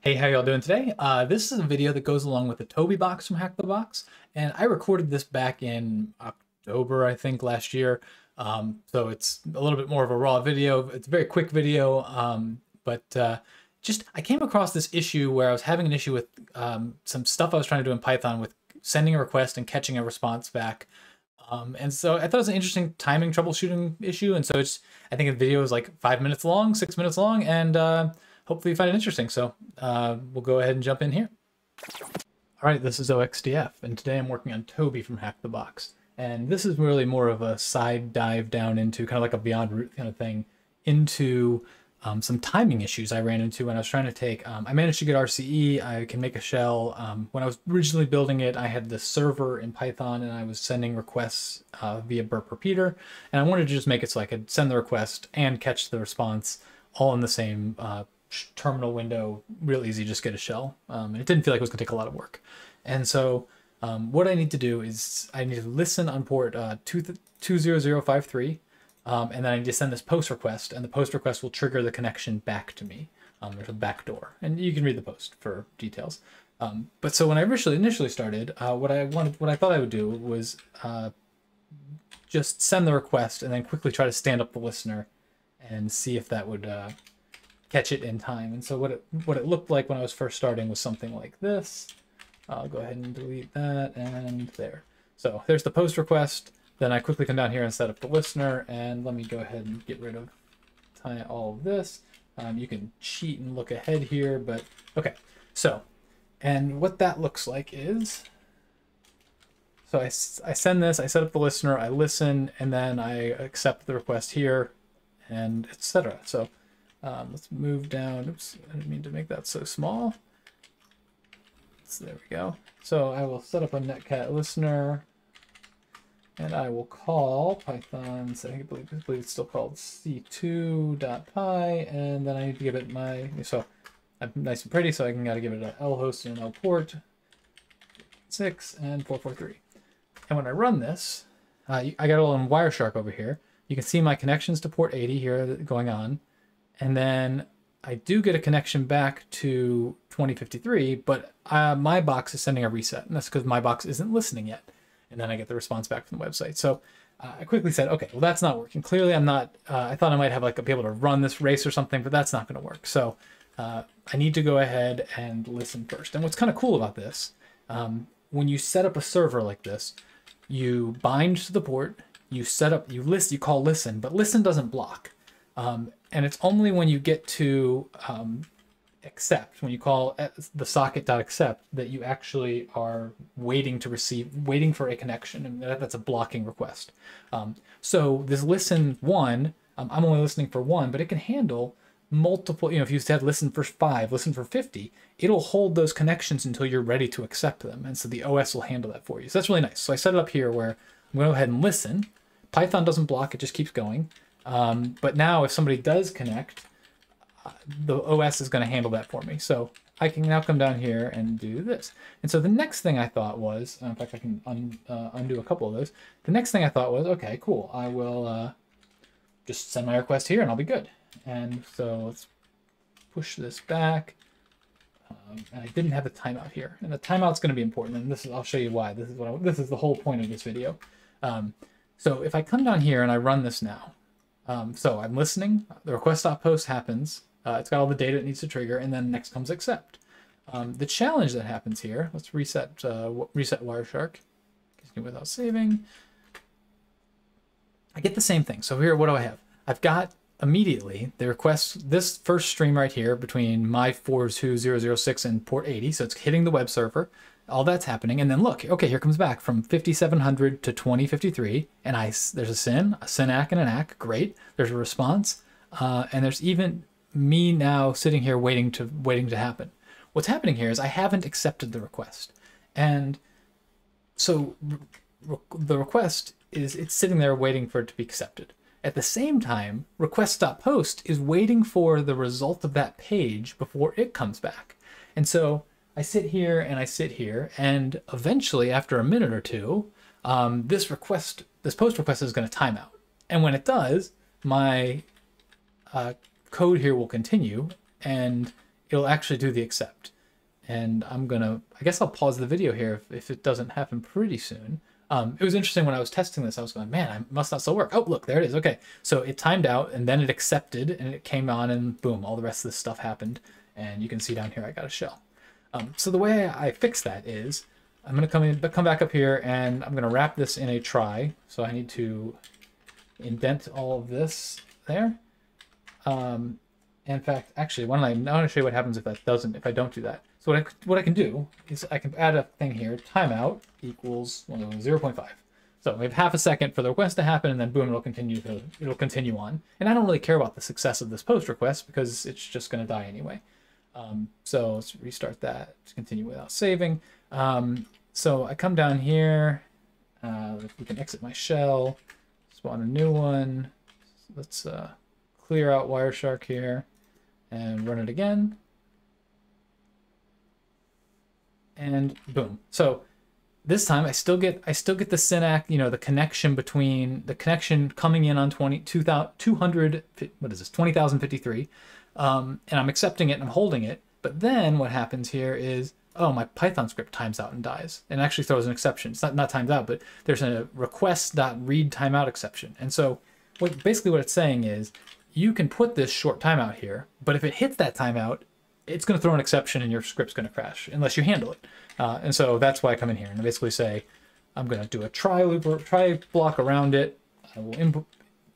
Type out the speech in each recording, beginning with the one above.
Hey, how y'all doing today? Uh, this is a video that goes along with the Toby box from Hack the Box, and I recorded this back in October, I think, last year. Um, so it's a little bit more of a raw video. It's a very quick video, um, but uh, just I came across this issue where I was having an issue with um, some stuff I was trying to do in Python with sending a request and catching a response back. Um, and so I thought it was an interesting timing troubleshooting issue. And so it's, I think the video is like five minutes long, six minutes long, and uh, hopefully you find it interesting. So uh, we'll go ahead and jump in here. All right, this is OXDF, and today I'm working on Toby from Hack the Box. And this is really more of a side dive down into kind of like a beyond root kind of thing into um, some timing issues I ran into when I was trying to take. Um, I managed to get RCE. I can make a shell. Um, when I was originally building it, I had the server in Python and I was sending requests uh, via burp repeater. And I wanted to just make it so I could send the request and catch the response all in the same uh, terminal window, real easy, just get a shell. Um, and it didn't feel like it was gonna take a lot of work. And so um, what I need to do is I need to listen on port uh, 20053, um, and then I need to send this post request, and the post request will trigger the connection back to me. Um, there's a backdoor, and you can read the post for details. Um, but so when I initially initially started, uh, what I wanted, what I thought I would do was uh, just send the request and then quickly try to stand up the listener and see if that would uh, catch it in time. And so what it what it looked like when I was first starting was something like this. I'll go ahead and delete that and there. So there's the post request. Then I quickly come down here and set up the listener and let me go ahead and get rid of all of this. Um, you can cheat and look ahead here, but okay. So, and what that looks like is, so I, I send this, I set up the listener, I listen, and then I accept the request here and etc. So um, let's move down. Oops, I didn't mean to make that so small. So there we go. So I will set up a netcat listener and I will call Python, I believe, I believe it's still called c2.py, and then I need to give it my, so I'm nice and pretty, so I can gotta give it an L host and an L port, 6 and 443. And when I run this, uh, I got a little Wireshark over here. You can see my connections to port 80 here going on. And then I do get a connection back to 2053, but uh, my box is sending a reset, and that's because my box isn't listening yet. And then I get the response back from the website. So uh, I quickly said, okay, well that's not working. Clearly, I'm not. Uh, I thought I might have like be able to run this race or something, but that's not going to work. So uh, I need to go ahead and listen first. And what's kind of cool about this, um, when you set up a server like this, you bind to the port, you set up, you list, you call listen, but listen doesn't block. Um, and it's only when you get to um, accept, when you call the socket.accept, that you actually are waiting to receive, waiting for a connection, and that's a blocking request. Um, so this listen one, um, I'm only listening for one, but it can handle multiple, you know, if you said listen for five, listen for 50, it'll hold those connections until you're ready to accept them. And so the OS will handle that for you. So that's really nice. So I set it up here where I'm going to go ahead and listen. Python doesn't block, it just keeps going. Um, but now if somebody does connect, uh, the OS is going to handle that for me. So I can now come down here and do this. And so the next thing I thought was, in fact, I can un, uh, undo a couple of those. The next thing I thought was, okay, cool. I will uh, just send my request here and I'll be good. And so let's push this back. Um, and I didn't have a timeout here. And the timeout's going to be important. And this is, I'll show you why. This is what I, this is the whole point of this video. Um, so if I come down here and I run this now, um, so I'm listening. The request.post happens. Uh, it's got all the data it needs to trigger, and then next comes accept. Um, the challenge that happens here, let's reset uh, reset Wireshark. Without saving. I get the same thing. So here, what do I have? I've got immediately the request, this first stream right here between my 42006 and port 80. So it's hitting the web server all that's happening. And then look, okay, here comes back from 5700 to 2053. And I, there's a SYN, a SYN-ACK and an ACK. Great. There's a response. Uh, and there's even me now sitting here waiting to waiting to happen. What's happening here is I haven't accepted the request. And so re the request is it's sitting there waiting for it to be accepted. At the same time, request.post is waiting for the result of that page before it comes back. And so I sit here and I sit here, and eventually, after a minute or two, um, this request, this post request is going to time out. And when it does, my uh, code here will continue and it'll actually do the accept. And I'm gonna, I guess I'll pause the video here if, if it doesn't happen pretty soon. Um, it was interesting when I was testing this, I was going, man, I must not still work. Oh, look, there it is. Okay. So it timed out and then it accepted and it came on and boom, all the rest of this stuff happened. And you can see down here, I got a shell. Um, so the way I fix that is I'm going to come in, but come back up here and I'm going to wrap this in a try. So I need to indent all of this there. Um, in fact, actually, don't I, want to show you what happens if that doesn't, if I don't do that. So what I, what I can do is I can add a thing here, timeout equals well, 0.5. So we have half a second for the request to happen, and then boom, it'll continue to, it'll continue on. And I don't really care about the success of this post request because it's just going to die anyway. Um, so let's restart that to continue without saving. Um, so I come down here. Uh, we can exit my shell, spawn a new one. Let's uh, clear out Wireshark here and run it again. And boom. So this time I still get I still get the Synack, you know, the connection between the connection coming in on 20, 200, what is this, 20,053. Um, and I'm accepting it and I'm holding it. But then what happens here is, oh, my Python script times out and dies and actually throws an exception. It's not, not times out, but there's a request.read timeout exception. And so what basically what it's saying is you can put this short timeout here, but if it hits that timeout, it's going to throw an exception and your script's going to crash unless you handle it. Uh, and so that's why I come in here and I basically say, I'm going to do a try loop or try block around it. I will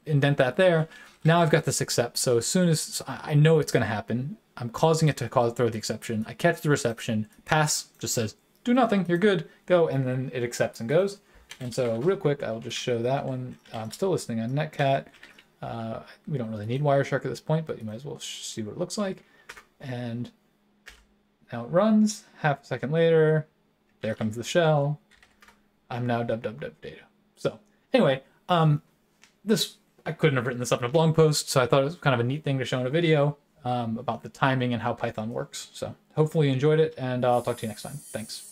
indent that there. Now I've got this accept. So as soon as I know it's going to happen, I'm causing it to cause throw the exception. I catch the reception, pass just says, do nothing, you're good, go, and then it accepts and goes. And so real quick, I'll just show that one. I'm still listening on Netcat. Uh, we don't really need Wireshark at this point, but you might as well see what it looks like. And now it runs. Half a second later, there comes the shell. I'm now dub dub dub data. So anyway, um, this I couldn't have written this up in a blog post, so I thought it was kind of a neat thing to show in a video um, about the timing and how Python works. So hopefully you enjoyed it, and I'll talk to you next time. Thanks.